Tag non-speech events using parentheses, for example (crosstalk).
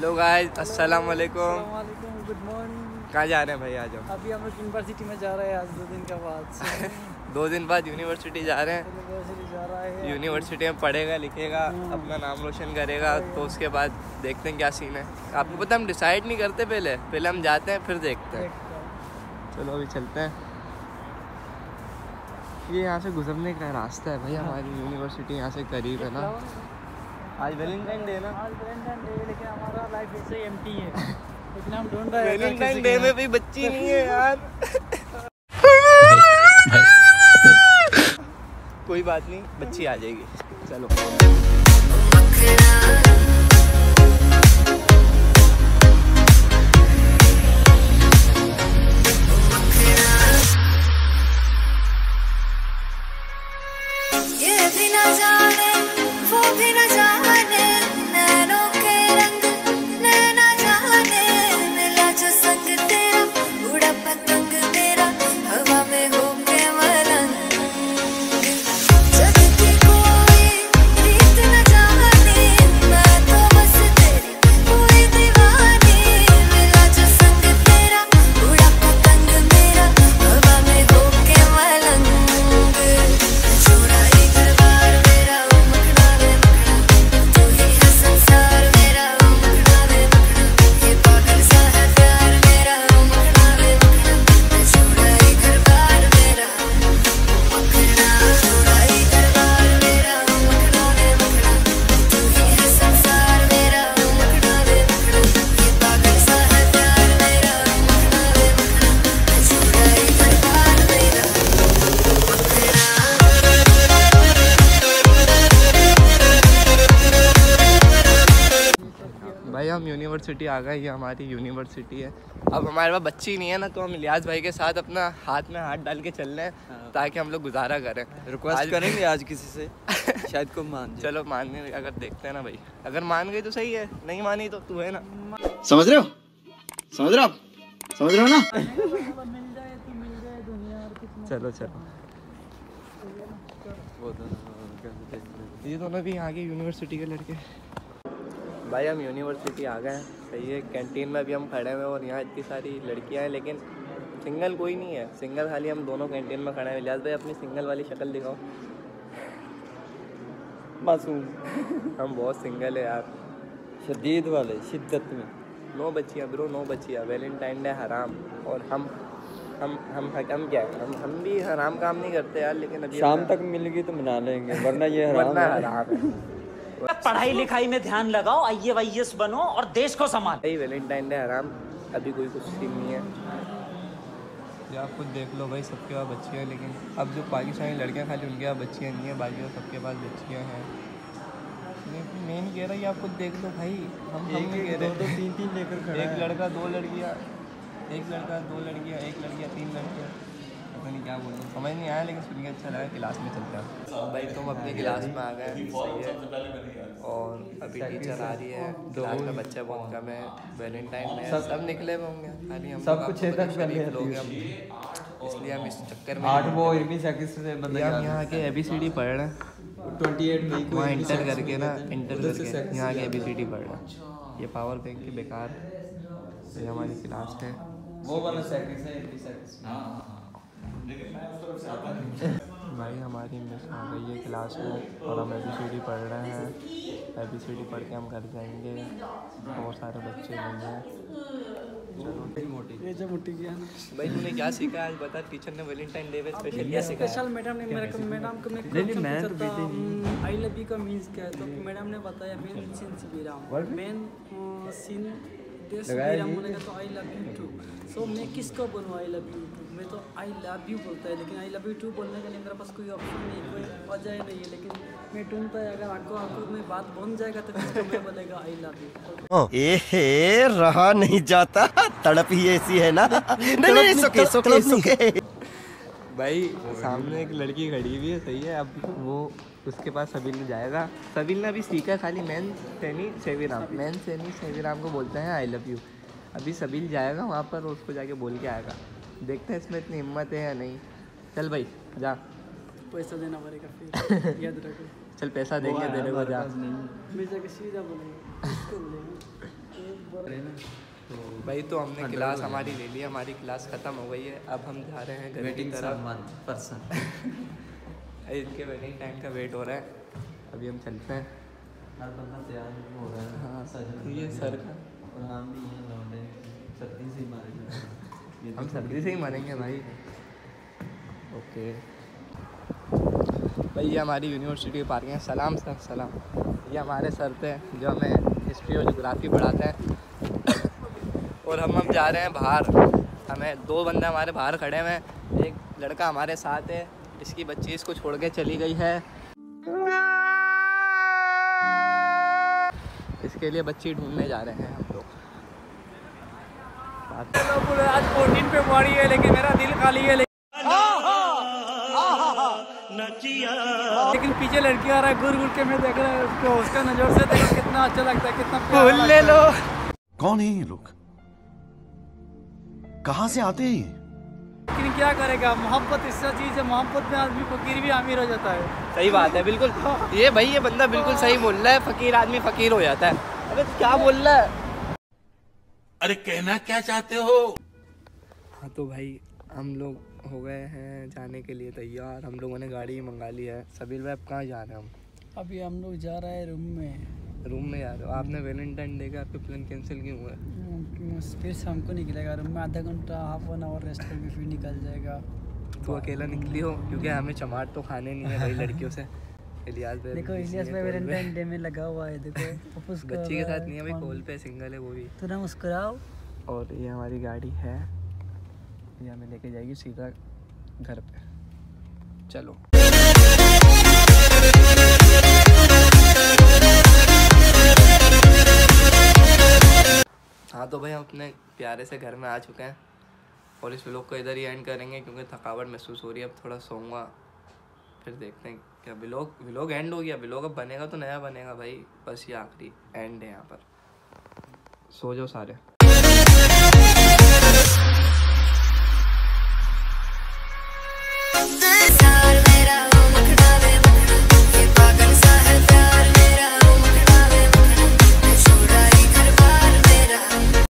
Hello guys अस्सलाम वालेकुम good morning कहाँ जा रहे हैं भाई आज हम? अभी हम लोग यूनिवर्सिटी में जा रहे हैं आज दो दिन के बाद। (laughs) दो दिन बाद यूनिवर्सिटी जा रहे हैं। यूनिवर्सिटी जा रहा है। यूनिवर्सिटी में पढ़ेगा लिखेगा अपना नाम रोशन करेगा तो उसके बाद देखते हैं क्या सीन है। आपको पता हम डिसाइड नहीं करते पहले? पहले हम जाते हैं फिर देखते हैं। चलो अभी चलते हैं। ये यहाँ से गुजरने का रास्ता है भाई हमारी यूनिवर्सिटी यहाँ से करीब है ना। आज वैलेंटाइन डे ना। आज वैलेंटाइन डे लेकिन हमारा लाइफ ऐसे एम्प्टी है। (laughs) लेकिन हम ढूंढ रहे हैं वैलेंटाइन डे में भी बच्ची नहीं है (laughs) यार। कोई बात नहीं बच्ची आ जाएगी। चलो। ये यूनिवर्सिटी आ गए ये हमारी यूनिवर्सिटी है। अब हमारे पास बच्ची नहीं है ना तो हम इलियास भाई के साथ अपना हाथ में हाथ डाल के चल रहे हैं ताकि हम लोग गुजारा करें। रिक्वेस्ट करेंगे आज किसी से? (laughs) शायद को मान जाए। चलो मानने अगर देखते हैं ना भाई। अगर मान गई तो सही है नहीं मानी तो तू है ना। समझ रहे हो? समझ रहे हो समझ रहे हो ना? मिल जाए तो मिल जाए दुनिया और कितना चलो चलो तो ये दोनों भी आगे यूनिवर्सिटी के लड़के। भाई हम यूनिवर्सिटी आ गए हैं। सही है कैंटीन में भी हम खड़े हुए हैं और यहाँ इतनी सारी लड़कियाँ हैं लेकिन सिंगल कोई नहीं है। सिंगल खाली हम दोनों कैंटीन में खड़े हैं। लिहाज भाई अपनी सिंगल वाली शक्ल दिखाओ। मासूम। हम बहुत सिंगल है यार। शदीद वाले शिद्दत में। नौ बच्चियाँ ब्रो नौ बच्चियाँ। वैलेंटाइन डे हराम। और हम हम हम हम क्या है? हम हम भी हराम काम नहीं करते यार लेकिन अभी शाम तक मिलेगी तो मना लेंगे वरना ये हराम वरना है। हराम है। पढ़ाई लिखाई में ध्यान लगाओ आई ए बनो और देश को संभालो। भाई वैलेंटाइन डे हराम। अभी कोई कुछ सीन नहीं है। ये आप खुद देख लो भाई सबके पास बच्चियाँ हैं लेकिन अब जो पाकिस्तानी लड़कियाँ खाली उनके पास बच्चियाँ नहीं है बाकी सबके पास बच्चियाँ हैं। लेकिन मैं नहीं कह रहा ये आप खुद देख लो भाई हम हम नहीं कह रहे। दो तीन तीन लेकर खड़ा एक लड़का दो लड़कियाँ एक लड़का दो लड़कियाँ एक लड़कियाँ तीन लड़कियाँ। पता नहीं क्या बोलूँ समझ नहीं आया लेकिन सुन के अच्छा लगा क्लास में चलते हैं। भाई तुम अपनी क्लास में आ गए सही है। और अभी टीचर आ रही है क्लास में बच्चे बहुत कम है वैलेंटाइन में है, सब निकले हुए होंगे। खाली हम सब कुछ लोग इसलिए हम इस चक्कर में आठ वो से ये हम यहाँ के ए बी सी डी पढ़ रहे हैं। ट्वेंटी एट मई को वहाँ इंटर करके ना इंटर करके यहाँ के ए बी सी डी पढ़ रहे हैं। ये पावर बैंक की बेकार ये हमारी क्लास है। वो वाला सेकंड से इरमी सेकंड भाई हमारी मिस आ गई है क्लास में और हम ए बी सी डी पढ़ रहे हैं। ए बी सी डी पढ़ के हम घर जाएँगे। बहुत सारे बच्चे हैं। ये जो मुट्ठी गया ना। भाई तूने क्या सीखा? आज बता टीचर ने वैलेंटाइन डे पे स्पेशल क्या सिखाया स्पेशल मैडम ने मेरे को मैडम को मैं क्वेश्चन पूछा था आई लव यू का मीन्स क्या है? तो मैडम ने बताया मेन सिन सिबिराम मेन सिन तो I love you too so मैं किसको बोलूँ आई लव यू टू मैं तो आई लव यू बोलता है लेकिन आई लव यू टू बोलने के लिए मेरे पास कोई ऑप्शन नहीं कोई वजह नहीं है लेकिन मैं ढूंढता है अगर आपको आपको में बात बन जाएगा तो किसको मैं बोलेगा आई लव यू एहे रहा नहीं जाता तड़प ही ऐसी है ना? (laughs) नहीं नहीं सुके सुके सुके भाई सामने एक लड़की खड़ी हुई है सही है अब वो उसके पास सबील जाएगा। सबील ने अभी सीखा है खाली मैन सैनी सेवीराम। मैन सैनी सेवीराम को बोलते हैं आई लव यू अभी सबील जाएगा वहाँ पर उसको जाके बोल के आएगा। देखते हैं इसमें इतनी हिम्मत है या नहीं। चल भाई जा। पैसा देना पड़ेगा फिर (laughs) याद रखो। चल पैसा देंगे तेरे को जा। मैं जाके सीधा बोलेगा। बोलेगा भाई तो हमने क्लास हमारी ले ली हमारी क्लास ख़त्म हो गई है। अब हम जा रहे हैं घर की वेटिंग तरफ़। पर्सन (laughs) इनके वेटिंग टाइम का वेट हो रहा है। अभी हम चलते हैं। हर बंदा तैयार हो रहा है। हाँ सजन ये सर का। और हम भी हैं सर्दी से ही मारे (laughs) ये हम सर्दी से ही मरेंगे भाई। ओके। भाई ये हमारी यूनिवर्सिटी की पार्किंग है। सलाम सर सलाम। ये हमारे सर थे जो हमें हिस्ट्री और जोग्राफी पढ़ाते हैं। और हम अब जा रहे हैं बाहर। हमें दो बंदे हमारे बाहर खड़े हुए हैं। एक लड़का हमारे साथ है इसकी बच्ची इसको छोड़ के चली गई है। इसके लिए बच्ची ढूँढने जा रहे हैं हम लोग। आज फोर्टीन पे पड़ी है लेकिन मेरा दिल खाली है लेकिन लेकिन पीछे लड़की आ रहा है घूर घूर के मैं देख रहा है उसको उसका नज़र से देखो कितना अच्छा लगता है कितना ले लो। कौन है ये लोग? कहाँ से आते हैं लेकिन क्या करेगा? मोहब्बत ऐसा चीज़ है। मोहब्बत में आदमी फकीर भी अमीर हो जाता है। सही बात है बिल्कुल। ये भाई ये बंदा बिल्कुल सही बोल रहा है। फकीर आदमी फकीर हो जाता है। अबे तू क्या बोल रहा है? अरे कहना क्या चाहते हो? हाँ तो भाई हम लोग हो गए हैं जाने के लिए तैयार। हम लोगों ने गाड़ी मंगा ली है। सबीर भाई अब कहाँ जा रहे हैं हम? अभी हम लोग जा रहे हैं रूम में। रूम में जा रहे हो। आपने वैलेंटाइन डे का आपके प्लान कैंसिल क्यों हुआ? है हम्म, फिर शाम को निकलेगा रूम में आधा घंटा हाफ़ एन आवर रेस्ट करके फिर निकल जाएगा। तू अकेला निकली हो? क्योंकि हमें चमाट तो खाने नहीं है भाई लड़कियों से। इलियास भाई देखो इलियास भाई वैलेंटाइन डे में। लगा हुआ है देखो (laughs) पप्पूस बच्ची के साथ नहीं है भाई कॉल पे सिंगल है वो भी। तो ना मुस्कुराओ। और ये हमारी गाड़ी है। ये हमें लेके जाएगी सीधा घर पे। चलो। हाँ तो भाई हम अपने प्यारे से घर में आ चुके हैं और इस व्लॉग को इधर ही एंड करेंगे क्योंकि थकावट महसूस हो रही है। अब थोड़ा सोऊँगा, फिर देखते हैं क्या व्लॉग व्लॉग एंड हो गया। व्लॉग अब बनेगा तो नया बनेगा भाई। बस ये आखिरी एंड है यहाँ पर। सो जाओ सारे।